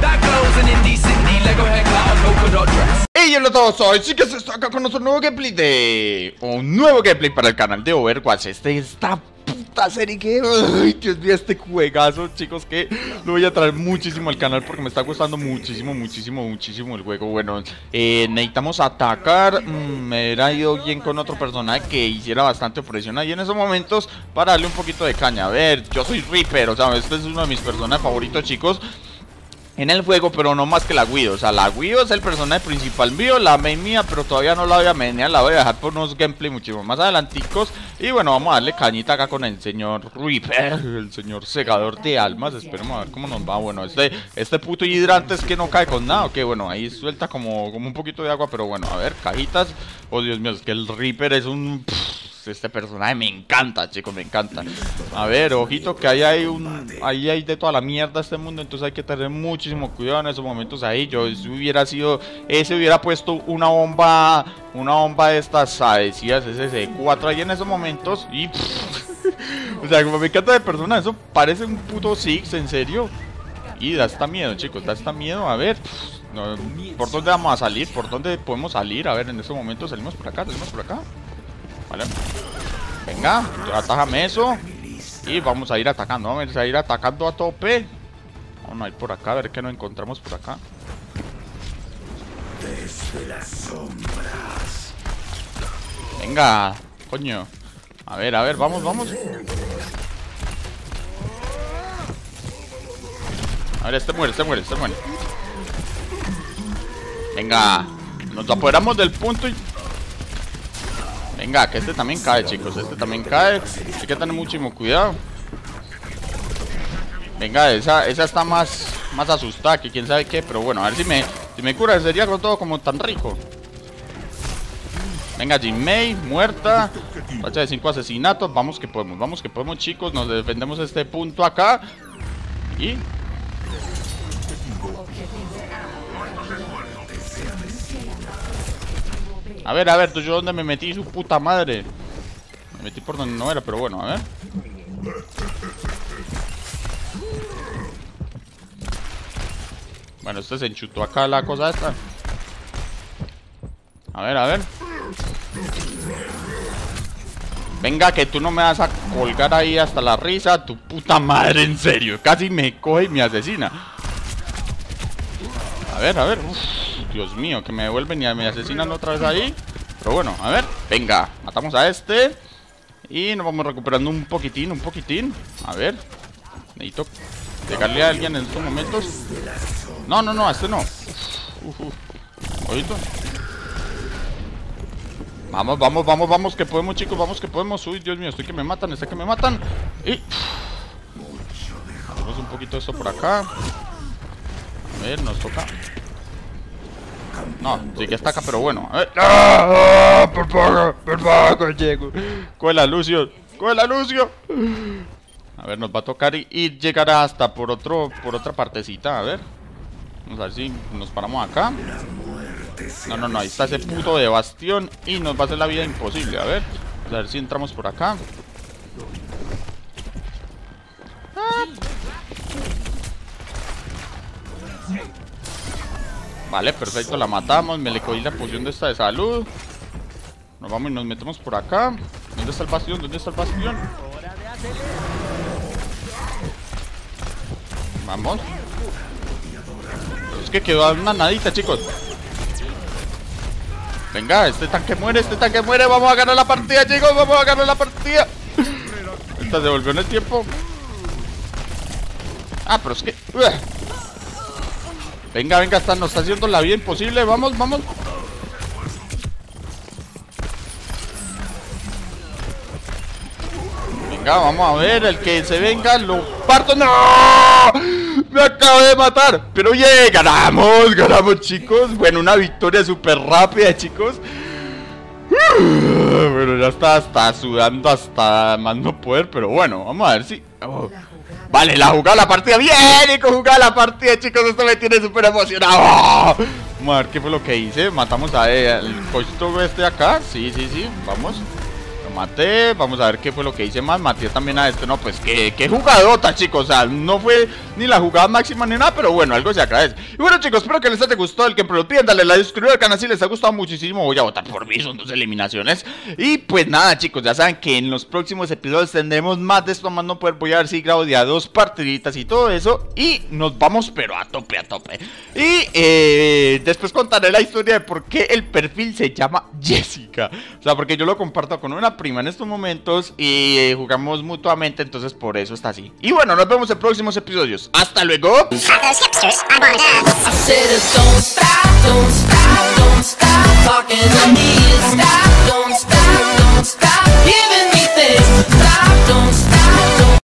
That a dress. Y hola todos, soy chicos, estoy acá con otro nuevo gameplay de... Un nuevo gameplay para el canal de Overwatch. Este esta puta serie que... Dios mío, este juegazo, chicos, que lo voy a traer muchísimo al canal Porque me está gustando muchísimo, muchísimo, muchísimo el juego. Bueno, eh, necesitamos atacar. Mm, Me hubiera ido bien con otro personaje que hiciera bastante presión ahí en esos momentos Para darle un poquito de caña. A ver, yo soy Reaper, o sea, este es uno de mis personajes favoritos, chicos en el juego, pero no más que la Guido. O sea, la Guido es el personaje principal mío, la main mía, pero todavía no la voy a menear, la voy a dejar por unos gameplay muchísimo más adelanticos. Y bueno, vamos a darle cañita acá con el señor Reaper, el señor segador de almas. Esperemos a ver cómo nos va. Bueno, este, este puto hidrante es que no cae con nada. Ok, bueno, ahí suelta como, como un poquito de agua, pero bueno, a ver, cajitas. Oh, Dios mío, es que el Reaper es un este personaje me encanta, chicos, me encanta. A ver, ojito que ahí hay un ahí hay de toda la mierda este mundo, entonces hay que tener muchísimo cuidado en esos momentos ahí. Yo si hubiera sido ese hubiera puesto una bomba una bomba de estas sabecidas ese 4 ahí en esos momentos y o sea, como me encanta de persona, eso parece un puto Six, en serio. Y da hasta miedo, chicos, da hasta miedo. A ver, ¿por dónde vamos a salir? ¿Por dónde podemos salir? A ver, en estos momentos salimos por acá, salimos por acá. Vale. Venga, atájame eso. Y vamos a ir atacando, vamos a ir atacando a tope. Vamos a ir por acá, a ver qué nos encontramos por acá. Desde las sombras. Venga, coño. A ver, a ver, vamos, vamos. A ver, este muere, este muere, este muere. Venga. Nos apoderamos del punto y Venga, que este también cae, chicos. Este también cae. Hay que tener muchísimo cuidado. Venga, esa, esa está más, más asustada que quién sabe qué. Pero bueno, a ver si me, si me cura. Sería con todo como tan rico. Venga, May, muerta. Racha de 5 asesinatos. Vamos que podemos, vamos que podemos, chicos. Nos defendemos este punto acá. Y A ver, a ver, ¿tú yo dónde me metí? Su puta madre. Me metí por donde no era, pero bueno, a ver. Bueno, este se enchutó acá la cosa esta. A ver, a ver. Venga, que tú no me vas a colgar ahí hasta la risa. Tu puta madre, en serio. Casi me coge y me asesina. A ver, a ver. Dios mío, que me devuelven y me asesinan otra vez ahí. Pero bueno, a ver, venga, matamos a este. Y nos vamos recuperando un poquitín, un poquitín. A ver, necesito pegarle a alguien en estos momentos. No, no, no, a este no. Ojito. Vamos, vamos, vamos, vamos, que podemos, chicos, vamos, que podemos. Uy, Dios mío, estoy que me matan, estoy que me matan. Y. Hacemos un poquito de esto por acá. A ver, nos toca. No, sí que está acá, pero bueno. Ver. ¡Ah! ¡Por poco! ¡Por poco llego! ¡Cuela, Lucio! ¡Cuela, Lucio! A ver, nos va a tocar y, llegar hasta por otro por otra partecita. A ver. Vamos a ver si nos paramos acá. No, no, no. Ahí está ese puto de bastión y nos va a hacer la vida imposible. A ver. A ver si entramos por acá. Vale, perfecto, la matamos. Me le cogí la poción de esta de salud. Nos vamos y nos metemos por acá. ¿Dónde está el bastión? ¿Dónde está el bastión? Vamos. Es que quedó una nadita, chicos. Venga, este tanque muere, este tanque muere. Vamos a ganar la partida, chicos Vamos a ganar la partida. Esta devolvió en el tiempo. Ah, pero es que... Venga, venga, está, nos está haciendo la vida imposible. Vamos, vamos. Venga, vamos a ver. El que se venga, lo parto. ¡No! Me acabo de matar. Pero oye, ganamos, ganamos, chicos. Bueno, una victoria súper rápida, chicos. Bueno, ya está, está sudando hasta no poder. Pero bueno, vamos a ver si... Oh. Vale, la jugada la partida. Bien, Nico jugada la partida, chicos. Esto me tiene súper emocionado. Vamos a ver qué fue lo que hice. Matamos a el costo este acá. Sí, sí, sí. Vamos. Maté. Vamos a ver qué fue lo que hice más. Maté también a este. No, pues qué, qué jugadota, chicos. O sea, no fue ni la jugada máxima ni nada, pero bueno, algo se agradece. Y bueno, chicos, espero que les haya gustado el que me lo piden. Dale like, suscribir al canal si les ha gustado muchísimo. Voy a votar por mí, son dos eliminaciones. Y pues nada, chicos, ya saben que en los próximos episodios tendremos más de esto, más no poder. Voy a ver si grabo ya dos partiditas y todo eso. Y nos vamos, pero a tope, a tope. Y eh, después contaré la historia de por qué el perfil se llama Jessica. O sea, porque yo lo comparto con una prima en estos momentos y eh, jugamos mutuamente, entonces por eso está así. Y bueno, nos vemos en próximos episodios. Hasta luego. those hipsters, I want us. I said, don't stop, don't stop, don't stop talking to me. Stop